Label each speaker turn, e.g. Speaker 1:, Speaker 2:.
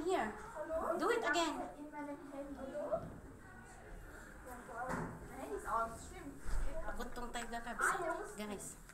Speaker 1: time here. Do it again. Abot tong tayo ka, guys.